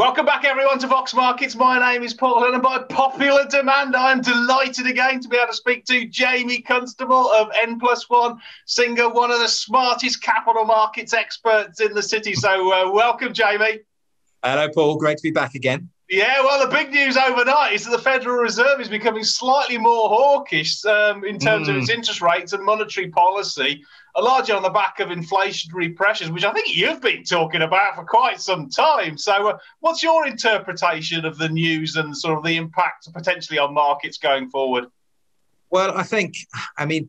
Welcome back, everyone, to Vox Markets. My name is Paul, and by popular demand, I am delighted again to be able to speak to Jamie Constable of N Plus One Singer, one of the smartest capital markets experts in the city. So, uh, welcome, Jamie. Hello, Paul. Great to be back again. Yeah, well, the big news overnight is that the Federal Reserve is becoming slightly more hawkish um, in terms mm. of its hmm. interest rates and monetary policy largely on the back of inflationary pressures, which I think you've been talking about for quite some time. So, uh, what's your interpretation of the news and sort of the impact potentially on markets going forward? Well, I think, I mean,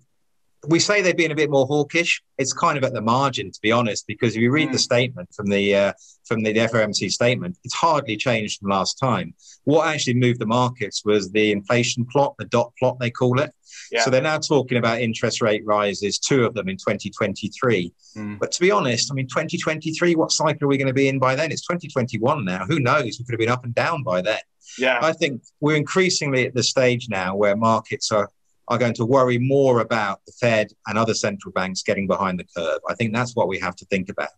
we say they've been a bit more hawkish. It's kind of at the margin, to be honest, because if you read mm. the statement from the uh, from the FOMC statement, it's hardly changed from last time. What actually moved the markets was the inflation plot, the dot plot they call it. Yeah. So they're now talking about interest rate rises, two of them in 2023. Mm. But to be honest, I mean, 2023, what cycle are we going to be in by then? It's 2021 now. Who knows? We could have been up and down by then. Yeah. I think we're increasingly at the stage now where markets are are going to worry more about the Fed and other central banks getting behind the curve. I think that's what we have to think about.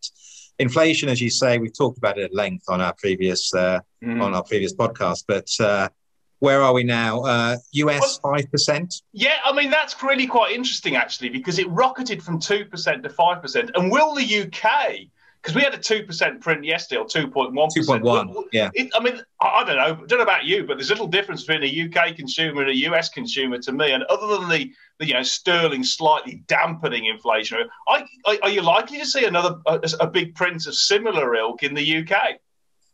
Inflation, as you say, we've talked about it at length on our previous uh, mm. on our previous podcast, but uh, where are we now? Uh, US five percent. Yeah, I mean that's really quite interesting actually because it rocketed from two percent to five percent. And will the UK because we had a two percent print yesterday or two point one. Two point one. Yeah. It, I mean, I don't know. I don't know about you, but there's a little difference between a UK consumer and a US consumer to me. And other than the, the you know sterling slightly dampening inflation, I, are you likely to see another a, a big print of similar ilk in the UK?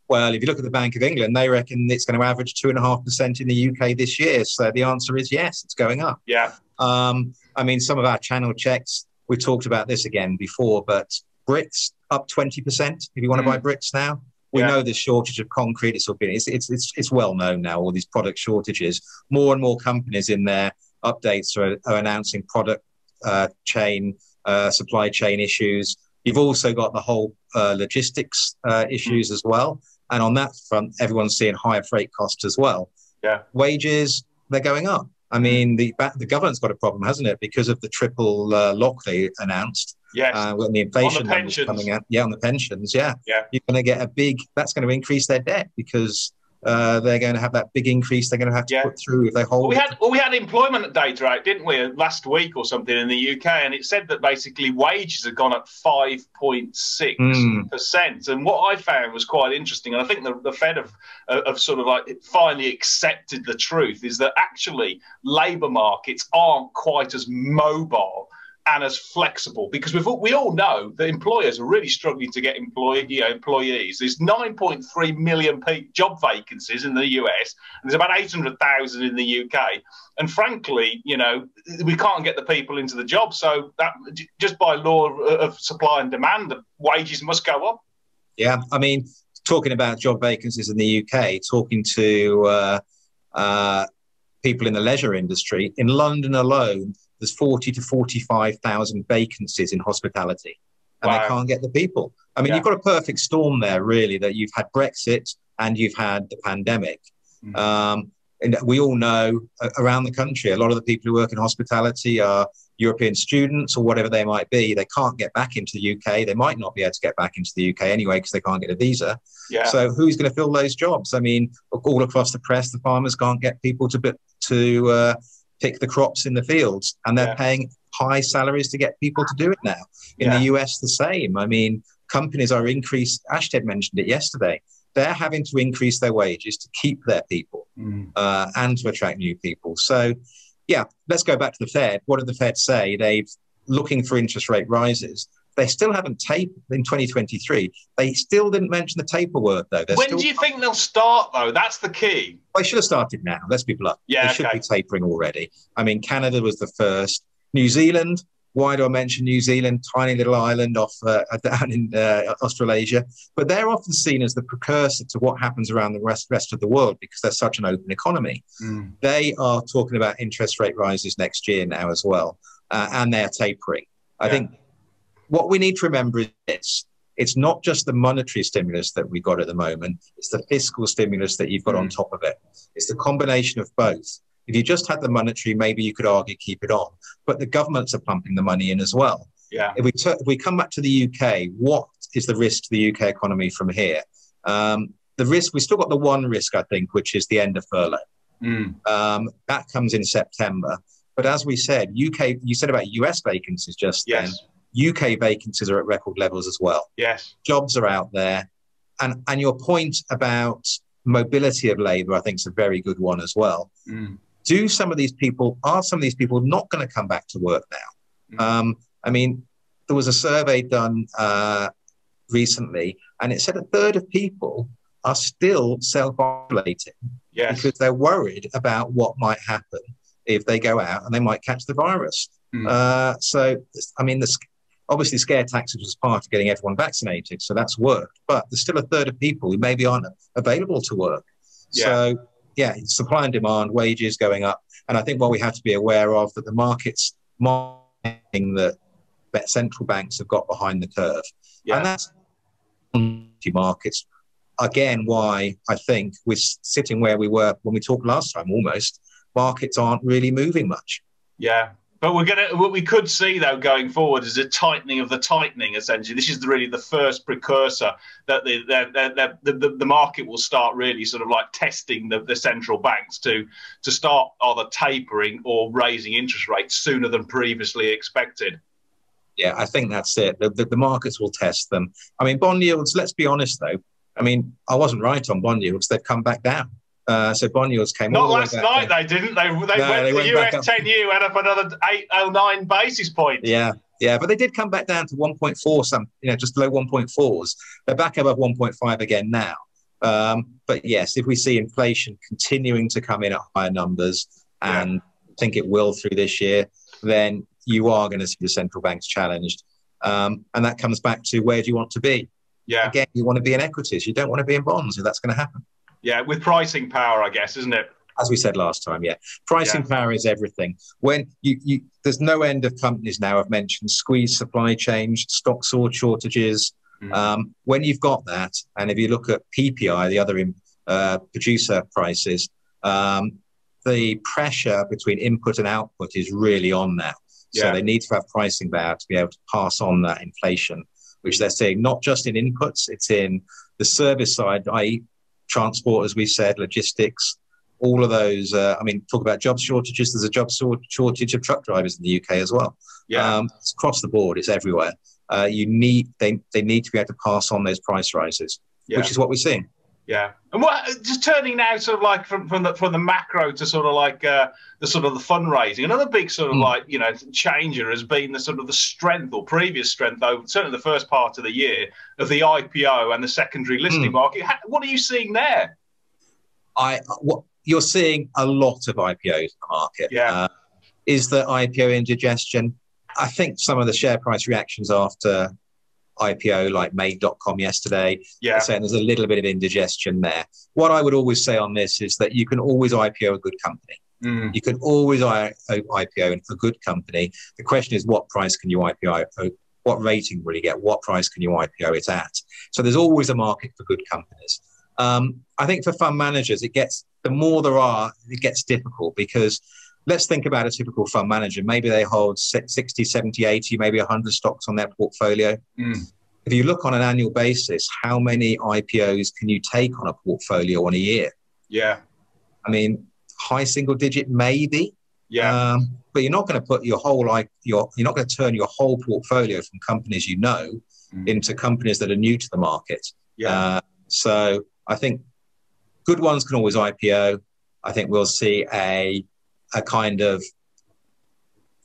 Well, if you look at the Bank of England, they reckon it's going to average two and a half percent in the UK this year. So the answer is yes, it's going up. Yeah. Um, I mean, some of our channel checks, we talked about this again before, but bricks up 20% if you want to mm. buy bricks now. We yeah. know the shortage of concrete. It's, it's, it's, it's, it's well known now, all these product shortages. More and more companies in their updates are, are announcing product uh, chain, uh, supply chain issues. You've also got the whole uh, logistics uh, issues mm. as well. And on that front, everyone's seeing higher freight costs as well. Yeah. Wages, they're going up. I mm. mean, the, the government's got a problem, hasn't it? Because of the triple uh, lock they announced. Yes. Uh, when the inflation the numbers coming out. Yeah, on the pensions. Yeah. Yeah. You're going to get a big, that's going to increase their debt because uh, they're going to have that big increase they're going to have to yeah. put through if they hold. Well, we had well, we had employment data out, didn't we, last week or something in the UK, and it said that basically wages have gone up five point six percent. And what I found was quite interesting, and I think the, the Fed have have sort of like finally accepted the truth is that actually labour markets aren't quite as mobile and as flexible because we we all know that employers are really struggling to get employee, you know, employees. There's 9.3 million job vacancies in the US, and there's about 800,000 in the UK. And frankly, you know, we can't get the people into the job. So that just by law of supply and demand, the wages must go up. Yeah, I mean, talking about job vacancies in the UK, talking to uh, uh, people in the leisure industry in London alone there's 40 to 45,000 vacancies in hospitality and wow. they can't get the people. I mean, yeah. you've got a perfect storm there, really, that you've had Brexit and you've had the pandemic. Mm-hmm. Um, and we all know uh, around the country, a lot of the people who work in hospitality are European students or whatever they might be. They can't get back into the UK. They might not be able to get back into the UK anyway because they can't get a visa. Yeah. So who's going to fill those jobs? I mean, all across the press, the farmers can't get people to to uh, pick the crops in the fields, and they're yeah. paying high salaries to get people to do it now. In yeah. the US, the same. I mean, companies are increased. Ashtead mentioned it yesterday. They're having to increase their wages to keep their people mm. uh, and to attract new people. So, yeah, let's go back to the Fed. What did the Fed say? They've looking for interest rate rises. They still haven't tapered in 2023. They still didn't mention the taper word, though. They're when still... do you think they'll start, though? That's the key. They should have started now. Let's be blunt. Yeah, they should be tapering already. I mean, Canada was the first. New Zealand, why do I mention New Zealand? Tiny little island off uh, down in uh, Australasia, but they're often seen as the precursor to what happens around the rest rest of the world because they're such an open economy. Mm. They are talking about interest rate rises next year now as well, uh, and they're tapering. I yeah. think what we need to remember is this it's not just the monetary stimulus that we've got at the moment, it's the fiscal stimulus that you've got mm. on top of it. It's the combination of both. If you just had the monetary, maybe you could argue keep it on, but the governments are pumping the money in as well. Yeah. If we, t- if we come back to the UK, what is the risk to the UK economy from here? Um, the risk we've still got the one risk I think, which is the end of furlough. Mm. Um, that comes in September. But as we said, UK, you said about US vacancies just yes. then. UK vacancies are at record levels as well. Yes. Jobs are out there. And, and your point about mobility of labour, I think, is a very good one as well. Mm. Do some of these people, are some of these people not going to come back to work now? Mm. Um, I mean, there was a survey done uh, recently, and it said a third of people are still self isolating yes. because they're worried about what might happen if they go out and they might catch the virus. Mm. Uh, so, I mean, the, obviously, scare tactics was part of getting everyone vaccinated, so that's worked. But there's still a third of people who maybe aren't available to work. Yeah. So, yeah, supply and demand, wages going up, and I think what we have to be aware of that the markets marketing that central banks have got behind the curve, yeah. and that's markets again why I think we're sitting where we were when we talked last time almost. Markets aren't really moving much. Yeah. But we're gonna what we could see though going forward is a tightening of the tightening. Essentially, this is really the first precursor that the the, the, the, the market will start really sort of like testing the, the central banks to to start either tapering or raising interest rates sooner than previously expected. Yeah, I think that's it. The, the, the, markets will test them. I mean, bond yields, let's be honest though, I mean, I wasn't right on bond yields. They've come back down. Uh, so bond yields came. Not last night, down. they didn't. They, they no, went. They the went US ten year went up another eight oh nine basis points. Yeah, yeah, but they did come back down to one point four. Some, you know, just below 1.4s. They're back above one point five again now. Um, but yes, if we see inflation continuing to come in at higher numbers, and yeah. think it will through this year, then you are going to see the central banks challenged. Um, and that comes back to where do you want to be? Yeah. Again, you want to be in equities. You don't want to be in bonds if that's going to happen. Yeah, with pricing power, I guess, isn't it? As we said last time, yeah. Pricing yeah. power is everything. When you, you there's no end of companies now I've mentioned squeeze supply chains, stock sword shortages. Mm. Um, when you've got that, and if you look at PPI, the other uh, producer prices, um, the pressure between input and output is really on now. So yeah. they need to have pricing power to be able to pass on that inflation which they're seeing not just in inputs, it's in the service side, i.e., transport, as we said, logistics, all of those. Uh, I mean, talk about job shortages. There's a job shortage of truck drivers in the UK as well. Yeah, um, it's across the board. It's everywhere. Uh, you need they they need to be able to pass on those price rises, yeah. which is what we're seeing. Yeah, and what just turning now sort of like from from the from the macro to sort of like uh, the sort of the fundraising. Another big sort of mm. like you know changer has been the sort of the strength or previous strength, though certainly the first part of the year of the IPO and the secondary listing mm. market. what are you seeing there? I what you're seeing a lot of IPOs in the market. Yeah, uh, is the IPO indigestion? I think some of the share price reactions after IPO like made.com yesterday. Yeah. Saying there's a little bit of indigestion there. What I would always say on this is that you can always IPO a good company. Mm. You can always IPO a good company. The question is, what price can you IPO? What rating will you get? What price can you IPO it at? So there's always a market for good companies. Um, I think for fund managers, it gets the more there are, it gets difficult because let's think about a typical fund manager. Maybe they hold 60, 70, 80, maybe 100 stocks on their portfolio. Mm. If you look on an annual basis, how many IPOs can you take on a portfolio on a year? Yeah. I mean, high single digit, maybe. Yeah. Um, but you're not going to put your whole like your you're not going to turn your whole portfolio from companies you know mm. into companies that are new to the market. Yeah. Uh, so I think good ones can always IPO. I think we'll see a a kind of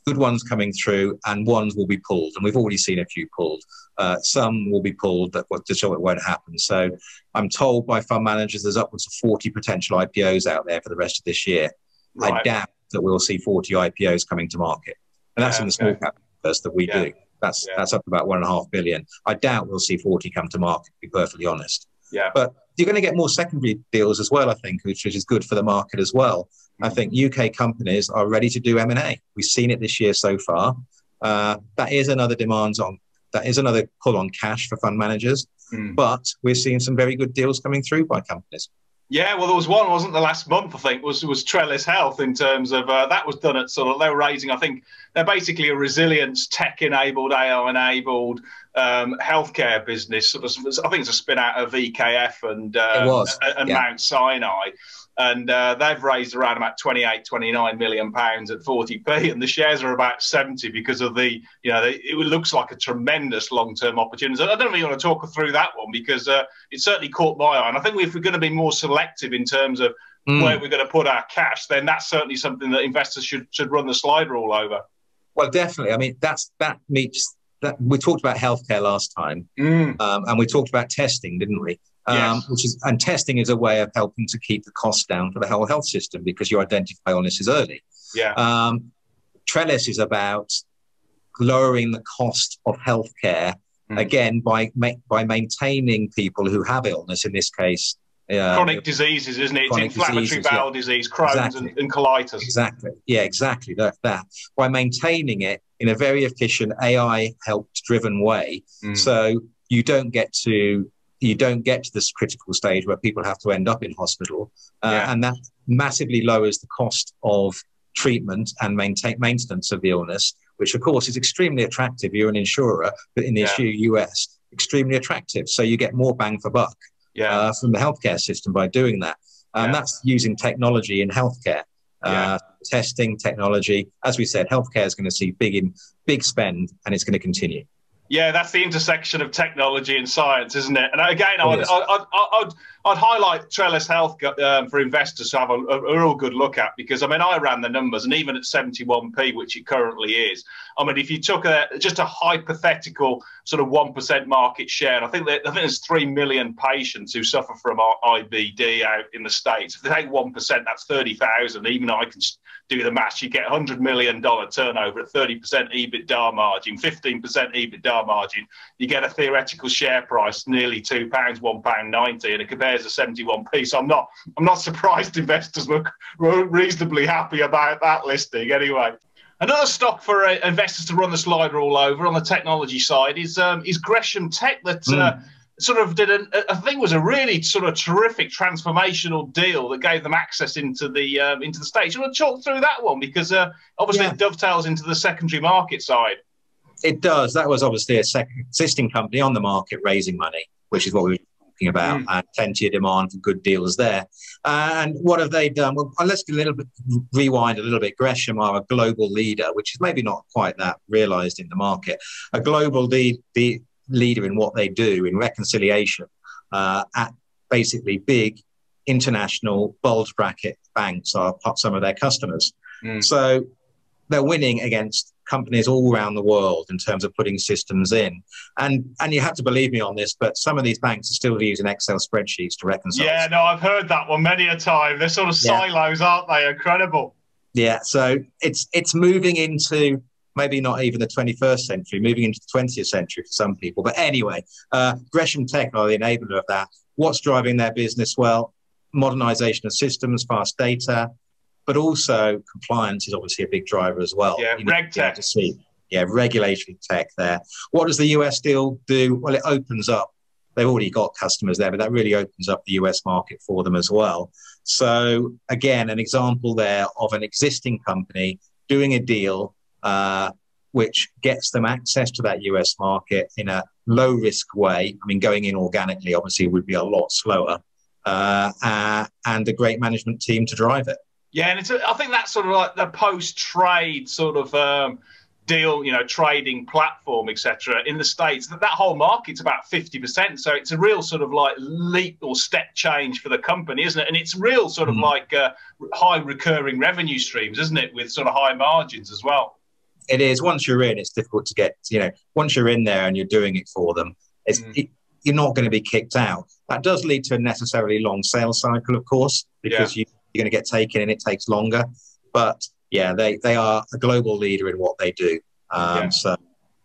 good ones coming through and ones will be pulled. And we've already seen a few pulled. Uh, some will be pulled that to show it won't happen. So I'm told by fund managers there's upwards of 40 potential IPOs out there for the rest of this year. Right. I doubt that we'll see 40 IPOs coming to market. And that's yeah, in the small okay. cap first that we yeah. do. That's yeah. that's up about one and a half billion. I doubt we'll see 40 come to market, to be perfectly honest. Yeah. But you're going to get more secondary deals as well, I think, which is good for the market as well. I think UK companies are ready to do M&A. We've seen it this year so far. Uh, that is another demand on that is another pull on cash for fund managers. Mm. But we're seeing some very good deals coming through by companies. Yeah, well, there was one, wasn't the last month? I think was was Trellus Health in terms of uh, that was done at sort of they were raising. I think they're basically a resilience tech enabled, AI enabled um, healthcare business. Sort of, I think it's a spin out of EKF and uh, and yeah. Mount Sinai and uh, they've raised around about 28 29 million pounds at 40p and the shares are about 70 because of the you know they, it looks like a tremendous long-term opportunity. So i don't know if you want to talk through that one because uh, it certainly caught my eye. And i think if we're going to be more selective in terms of mm. where we're going to put our cash then that's certainly something that investors should should run the slider all over. Well definitely. I mean that's that meets that we talked about healthcare last time. Mm. um, and we talked about testing didn't we um, yes. which is and testing is a way of helping to keep the cost down for the whole health system because you identify illnesses early. Yeah. Um, Trellus is about lowering the cost of healthcare mm. again by by maintaining people who have illness. In this case, uh, chronic diseases, isn't it? It's inflammatory diseases, bowel yeah. disease, Crohn's, exactly. and, and, colitis. Exactly. Yeah, exactly. That, that by maintaining it in a very efficient AI helped driven way, mm. so you don't get to you don't get to this critical stage where people have to end up in hospital. Uh, yeah. And that massively lowers the cost of treatment and maintain, maintenance of the illness, which of course is extremely attractive. You're an insurer, but in the yeah. US, extremely attractive. So you get more bang for buck yeah. uh, from the healthcare system by doing that. And yeah. that's using technology in healthcare. Uh, testing technology, as we said, healthcare is going to see big in big spend, and it's going to continue. Yeah, that's the intersection of technology and science, isn't it? And again, I'd, I'd, I'd, I'd, highlight Trellus Health um, for investors to have a, a, real good look at because I mean, I ran the numbers, and even at 71p, which it currently is, I mean, if you took a, just a hypothetical sort of one percent market share, and I think that, I think there's three million patients who suffer from IBD out in the states. If they take one percent, that's thirty thousand. Even I can do the maths, you get $100 million turnover at 30% EBITDA margin, 15% EBITDA margin. You get a theoretical share price nearly £2, £1.90, and it compares to 71p. So I'm not, I'm not surprised investors were, were reasonably happy about that listing anyway. Another stock for uh, investors to run the slider all over on the technology side is um, is Gresham Tech that mm. Uh, sort of did a, I think was a really sort of terrific transformational deal that gave them access into the um, into the states. You want to talk through that one because uh, obviously yeah. it dovetails into the secondary market side. It does. That was obviously a sec- existing company on the market raising money, which is what we were talking about, mm. and plenty of demand for good deals there. And what have they done? Well, let's a little bit rewind a little bit. Gresham are a global leader, which is maybe not quite that realised in the market. A global lead, the leader in what they do in reconciliation uh, at basically big international bulge bracket banks are some of their customers. Mm. So they're winning against companies all around the world in terms of putting systems in. And and you have to believe me on this, but some of these banks are still using Excel spreadsheets to reconcile. Yeah, no, I've heard that one many a time. They're sort of silos, yeah. aren't they? Incredible. Yeah, so it's it's moving into maybe not even the 21st century, moving into the 20th century for some people. But anyway, uh, Gresham Tech are the enabler of that. What's driving their business? Well, modernization of systems, fast data, but also compliance is obviously a big driver as well. Yeah, you reg tech. To see. Yeah, regulatory tech there. What does the US deal do? Well, it opens up. They've already got customers there, but that really opens up the US market for them as well. So, again, an example there of an existing company doing a deal uh, which gets them access to that US market in a low risk way. I mean, going in organically obviously would be a lot slower, uh, uh, and a great management team to drive it. Yeah, and it's a, I think that's sort of like the post trade sort of. Um, deal, you know, trading platform, etc. In the states, that that whole market's about fifty percent. So it's a real sort of like leap or step change for the company, isn't it? And it's real sort of mm. like uh, high recurring revenue streams, isn't it, with sort of high margins as well it is once you're in, it's difficult to get. You know, once you're in there and you're doing it for them, it's mm. it, you're not going to be kicked out. That does lead to a necessarily long sales cycle, of course, because yeah. you, you're going to get taken and it takes longer. But yeah, they they are a global leader in what they do. Um, yeah. So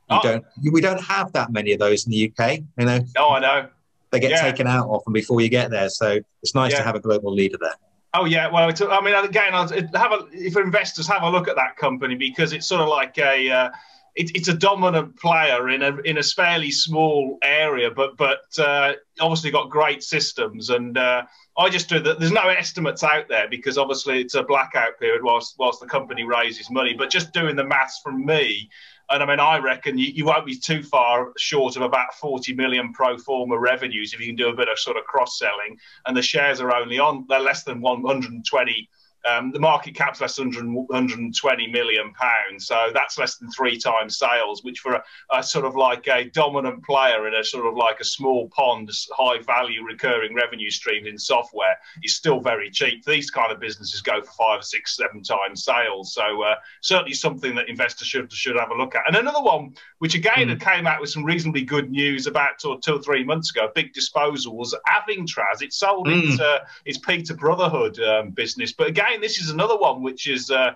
oh. don't we don't have that many of those in the UK. You know. Oh, I know. They get yeah. taken out often before you get there, so it's nice to have a global leader there. Oh yeah, well, I mean, again, have a if investors have a look at that company because it's sort of like a uh, it, it's a dominant player in a in a fairly small area, but but uh, obviously got great systems. And uh, I just do that. There's no estimates out there because obviously it's a blackout period whilst whilst the company raises money. But just doing the maths from me, And I mean, I reckon you, you won't be too far short of about 40 million pro forma revenues if you can do a bit of sort of cross selling. And the shares are only on, they're less than 120 um, the market cap's less than 120 million pounds, so that's less than three times sales, which for a, a, sort of like a dominant player in a sort of like a small pond, high value recurring revenue stream in software is still very cheap. These kind of businesses go for five, six, seven times sales, so uh, certainly something that investors should should have a look at. And another one, which again mm. came out with some reasonably good news about two, two or three months ago, big disposal was Avingtrans. It sold mm. its, uh, its Peter Brotherhood um, business, but again again, this is another one which is uh,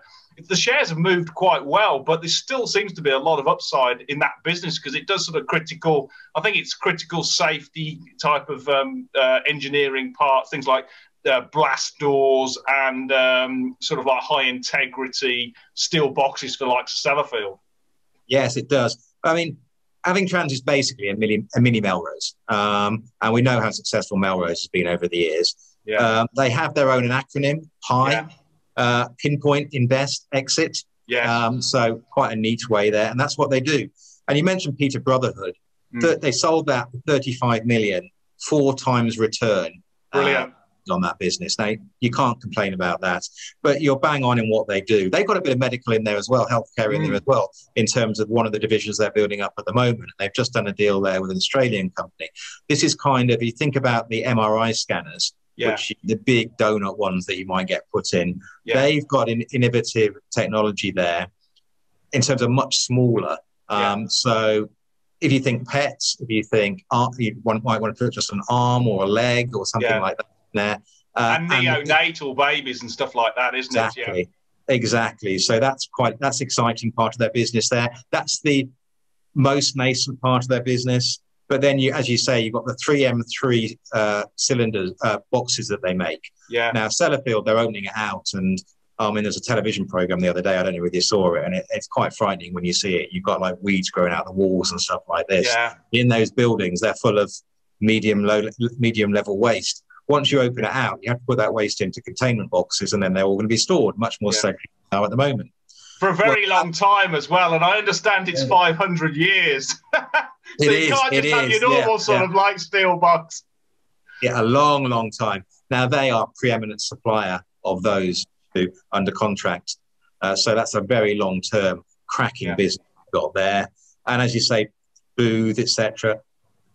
the shares have moved quite well, but there still seems to be a lot of upside in that business because it does sort of critical. I think it's critical safety type of um, uh, engineering parts, things like uh, blast doors and um, sort of like high integrity steel boxes for like Sellafield. Yes, it does. I mean, Avingtrans is basically a mini, a mini Melrose, um, and we know how successful Melrose has been over the years. Yeah. Um, they have their own acronym, PIE, yeah. uh, Pinpoint, Invest, Exit. Yeah. Um, so quite a neat way there, and that's what they do. And you mentioned Peter Brotherhood. Mm. They sold that for 35 million, four times return. Brilliant. Uh, on that business. Now, you can't complain about that, but you're bang on in what they do. They've got a bit of medical in there as well, healthcare mm. in there hmm. as well, in terms of one of the divisions they're building up at the moment. They've just done a deal there with an Australian company. This is kind of, you think about the MRI scanners, yeah. which the big donut ones that you might get put in. Yeah. They've got an innovative technology there in terms of much smaller. Um, yeah. So if you think pets, if you think uh, you want, might want to put just an arm or a leg or something like that there. Uh, and neonatal and, babies and stuff like that, isn't exactly, it? Yeah. Exactly. So that's quite that's exciting part of their business there. That's the most nascent part of their business. But then you, as you say, you've got the 3M3 uh, cylinders uh, boxes that they make. Yeah. Now Sellafield, they're opening it out, and I mean, there's a television program the other day. I don't know whether you saw it, and it, it's quite frightening when you see it. You've got like weeds growing out the walls and stuff like this. Yeah. In those buildings, they're full of medium low medium level waste. Once you open it out, you have to put that waste into containment boxes, and then they're all going to be stored much more yeah. safely now at the moment. For a very well, long time as well, and I understand it's yeah. 500 years. so it you can't just have is, your normal yeah, sort yeah. of like steel box. Yeah, a long, long time. Now they are preeminent supplier of those who under contract. Uh, so that's a very long term cracking yeah. business got there. And as you say, booth, etc.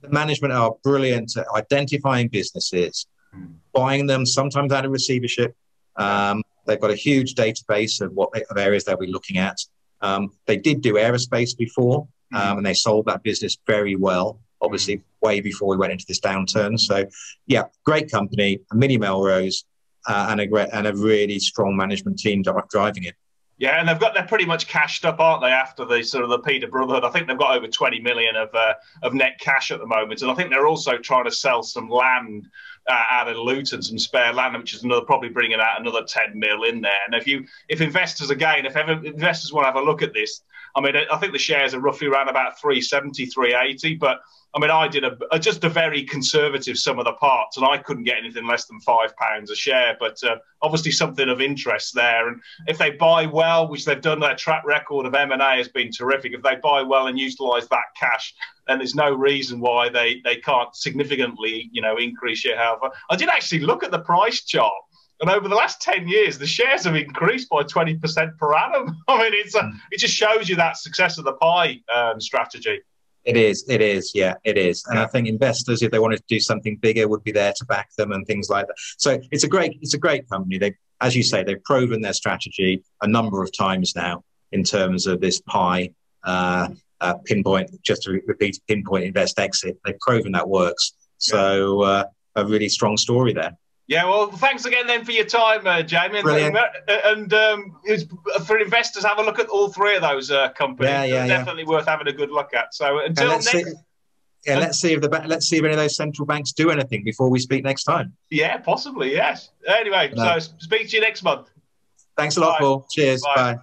The management are brilliant at identifying businesses, mm. buying them sometimes out of receivership. Um, they've got a huge database of what of areas they'll be looking at. Um, they did do aerospace before, um, mm-hmm. and they sold that business very well. Obviously, mm-hmm. way before we went into this downturn. So, yeah, great company, a mini Melrose, uh, and a great and a really strong management team driving it. Yeah, and they've got they're pretty much cashed up, aren't they? After the sort of the Peter Brotherhood, I think they've got over twenty million of uh, of net cash at the moment, and I think they're also trying to sell some land uh, out of Luton, some spare land, which is another probably bringing out another ten mil in there. And if you if investors again, if ever investors want to have a look at this, I mean, I think the shares are roughly around about 370, 380. But I mean, I did a, a just a very conservative sum of the parts, and I couldn't get anything less than five pounds a share. But uh, obviously, something of interest there. And if they buy well, which they've done, their track record of M and A has been terrific. If they buy well and utilise that cash, then there's no reason why they they can't significantly, you know, increase shareholder. I did actually look at the price chart and over the last 10 years, the shares have increased by 20% per annum. I mean, it's a, mm. it just shows you that success of the pie um, strategy. It is, it is, yeah, it is. And. I think investors, if they wanted to do something bigger, would be there to back them and things like that. So it's a great, it's a great company. They, as you say, they've proven their strategy a number of times now in terms of this pie uh, uh, pinpoint. Just to repeat, pinpoint invest exit. They've proven that works. So uh, a really strong story there. Yeah, well, thanks again then for your time, uh, Jamie. Brilliant. And, and um, for investors, have a look at all three of those uh, companies. Yeah, yeah, definitely yeah. worth having a good look at. So until next. See, yeah, let's see if the let's see if any of those central banks do anything before we speak next time. Yeah, possibly. Yes. Anyway, no. so speak to you next month. Thanks a lot, Bye. Paul. Cheers. Bye. Bye.